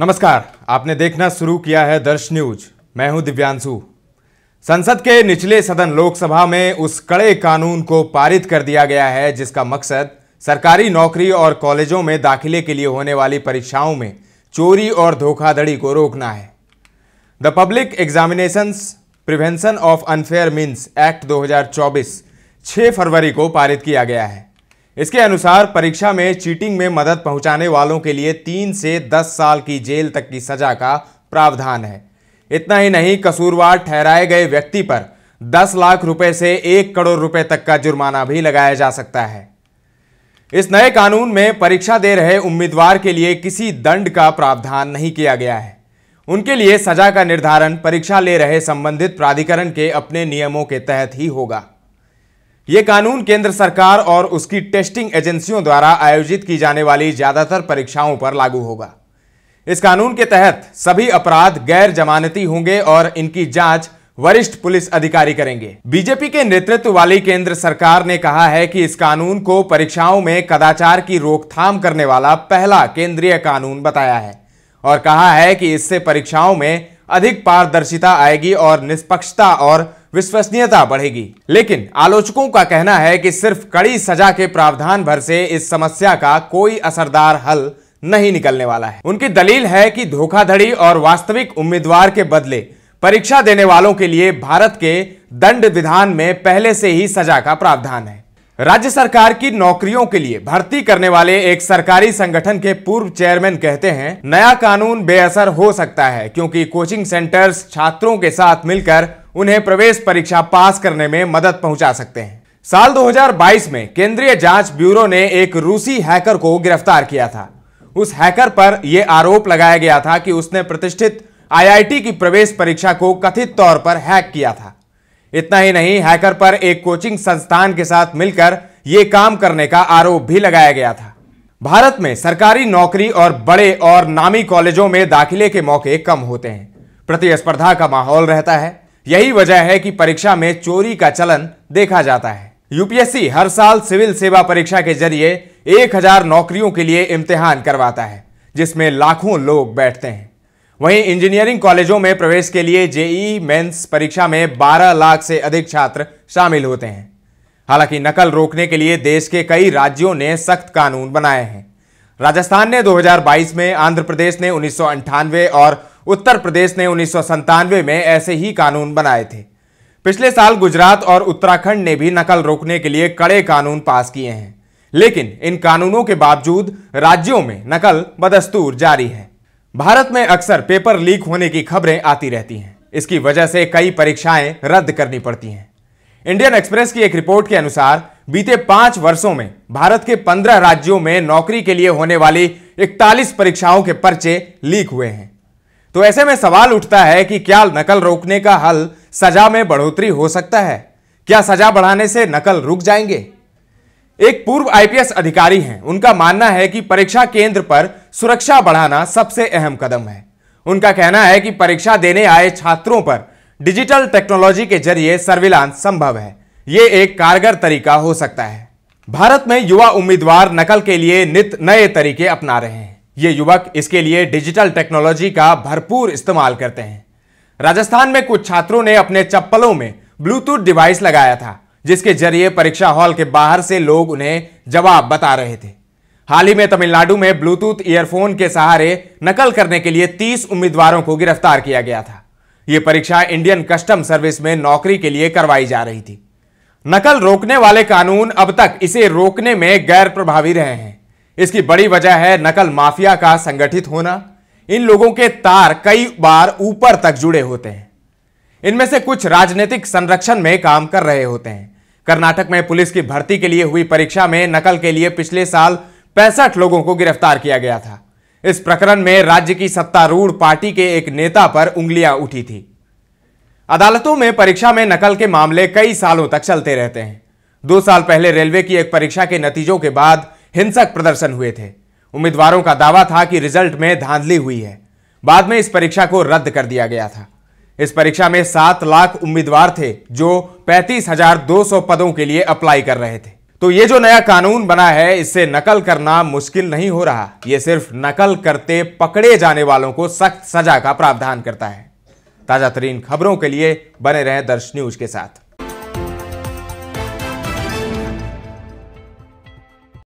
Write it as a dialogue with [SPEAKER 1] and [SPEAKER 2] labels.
[SPEAKER 1] नमस्कार, आपने देखना शुरू किया है दर्श न्यूज़। मैं हूँ दिव्यांशु। संसद के निचले सदन लोकसभा में उस कड़े कानून को पारित कर दिया गया है, जिसका मकसद सरकारी नौकरी और कॉलेजों में दाखिले के लिए होने वाली परीक्षाओं में चोरी और धोखाधड़ी को रोकना है। The public examinations prevention of unfair means act 2024 6 फरवरी को पारित किया गया है। इसके अनुसार परीक्षा में चीटिंग में मदद पहुँचाने वालों के लिए तीन से दस साल की जेल तक की सजा का प्रावधान है। इतना ही नहीं, कसूरवार ठहराए गए व्यक्ति पर दस लाख रुपए से एक करोड़ रुपए तक का जुर्माना भी लगाया जा सकता है। इस नए कानून में परीक्षा दे रहे उम्मीदवार के लिए किसी दंड का प्रावधान नहीं किया गया है। उनके लिए सजा का निर्धारण परीक्षा ले रहे संबंधित प्राधिकरण के अपने नियमों के तहत ही होगा। यह कानून केंद्र सरकार और उसकी टेस्टिंग एजेंसियों द्वारा आयोजित की जाने वाली ज़्यादातर परीक्षाओं पर लागू होगा। इस कानून के तहत सभी अपराध गैर जमानती होंगे और इनकी जाँच वरिष्ठ पुलिस अधिकारी करेंगे। बीजेपी के नेतृत्व वाली केंद्र सरकार ने कहा है कि इस कानून को परीक्षाओं में कदाचार की रोकथाम करने वाला पहला केंद्रीय कानून बताया है और कहा है कि इससे परीक्षाओं में अधिक पारदर्शिता आएगी और निष्पक्षता और विश्वसनीयता बढ़ेगी। लेकिन आलोचकों का कहना है कि सिर्फ़ कड़ी सजा के प्रावधान भर से इस समस्या का कोई असरदार हल नहीं निकलने वाला है। उनकी दलील है कि धोखाधड़ी और वास्तविक उम्मीदवार के बदले परीक्षा देने वालों के लिए भारत के दंड विधान में पहले से ही सजा का प्रावधान है। राज्य सरकार की नौकरियों के लिए भर्ती करने वाले एक सरकारी संगठन के पूर्व चेयरमैन कहते हैं, नया कानून बेअसर हो सकता है, क्योंकि कोचिंग सेंटर्स छात्रों के साथ मिलकर उन्हें प्रवेश परीक्षा पास करने में मदद पहुँचा सकते हैं। साल 2022 में केंद्रीय जाँच ब्यूरो ने एक रूसी हैकर को गिरफ़्तार किया था। उस हैकर पर यह आरोप लगाया गया था कि उसने प्रतिष्ठित आईआईटी की प्रवेश परीक्षा को कथित तौर पर हैक किया था। इतना ही नहीं, हैकर पर एक कोचिंग संस्थान के साथ मिलकर ये काम करने का आरोप भी लगाया गया था। भारत में सरकारी नौकरी और बड़े और नामी कॉलेजों में दाखिले के मौके कम होते हैं। प्रतिस्पर्धा का माहौल रहता है। यही वजह है कि परीक्षा में चोरी का चलन देखा जाता है। यूपीएससी हर साल सिविल सेवा परीक्षा के ज़रिए 1000 नौकरियों के लिए इम्तिहान करवाता है, जिसमें लाखों लोग बैठते हैं। वहीं इंजीनियरिंग कॉलेजों में प्रवेश के लिए जेई मेंस परीक्षा में 12 लाख से अधिक छात्र शामिल होते हैं। हालाँकि नकल रोकने के लिए देश के कई राज्यों ने सख्त कानून बनाए हैं। राजस्थान ने 2022 में आंध्र प्रदेश ने उन्नीस और उत्तर प्रदेश ने उन्नीस में ऐसे ही कानून बनाए थे। पिछले साल गुजरात और उत्तराखंड ने भी नकल रोकने के लिए कड़े कानून पास किए हैं। लेकिन इन कानूनों के बावजूद राज्यों में नकल बदस्तूर जारी है। भारत में अक्सर पेपर लीक होने की खबरें आती रहती हैं। इसकी वजह से कई परीक्षाएँ रद्द करनी पड़ती हैं। इंडियन एक्सप्रेस की एक रिपोर्ट के अनुसार, बीते पाँच वर्षों में भारत के पंद्रह राज्यों में नौकरी के लिए होने वाली इकतालीस परीक्षाओं के पर्चे लीक हुए हैं। तो ऐसे में सवाल उठता है कि क्या नकल रोकने का हल सजा में बढ़ोतरी हो सकता है? क्या सजा बढ़ाने से नकल रुक जाएँगे? एक पूर्व आईपीएस अधिकारी हैं। उनका मानना है कि परीक्षा केंद्र पर सुरक्षा बढ़ाना सबसे अहम कदम है। उनका कहना है कि परीक्षा देने आए छात्रों पर डिजिटल टेक्नोलॉजी के ज़रिए सर्विलांस संभव है। ये एक कारगर तरीका हो सकता है। भारत में युवा उम्मीदवार नकल के लिए नित नए तरीके अपना रहे हैं। ये युवक इसके लिए डिजिटल टेक्नोलॉजी का भरपूर इस्तेमाल करते हैं। राजस्थान में कुछ छात्रों ने अपने चप्पलों में ब्लूटूथ डिवाइस लगाया था, जिसके ज़रिए परीक्षा हॉल के बाहर से लोग उन्हें जवाब बता रहे थे। हाल ही में तमिलनाडु में ब्लूटूथ ईयरफोन के सहारे नकल करने के लिए 30 उम्मीदवारों को गिरफ़्तार किया गया था। यह परीक्षा इंडियन कस्टम सर्विस में नौकरी के लिए करवाई जा रही थी। नकल रोकने वाले कानून अब तक इसे रोकने में गैर प्रभावी रहे हैं। इसकी बड़ी वजह है नकल माफिया का संगठित होना। इन लोगों के तार कई बार ऊपर तक जुड़े होते हैं। इनमें से कुछ राजनीतिक संरक्षण में काम कर रहे होते हैं। कर्नाटक में पुलिस की भर्ती के लिए हुई परीक्षा में नकल के लिए पिछले साल पैंसठ लोगों को गिरफ़्तार किया गया था। इस प्रकरण में राज्य की सत्तारूढ़ पार्टी के एक नेता पर उंगलियाँ उठी थी। अदालतों में परीक्षा में नकल के मामले कई सालों तक चलते रहते हैं। दो साल पहले रेलवे की एक परीक्षा के नतीजों के बाद हिंसक प्रदर्शन हुए थे। उम्मीदवारों का दावा था कि रिज़ल्ट में धांधली हुई है। बाद में इस परीक्षा को रद्द कर दिया गया था। इस परीक्षा में सात लाख उम्मीदवार थे, जो पैंतीस हज़ार दो सौ पदों के लिए अप्लाई कर रहे थे। तो ये जो नया कानून बना है, इससे नकल करना मुश्किल नहीं हो रहा। ये सिर्फ़ नकल करते पकड़े जाने वालों को सख्त सजा का प्रावधान करता है। ताज़ा तरीन खबरों के लिए बने रहें दर्श न्यूज़ के साथ।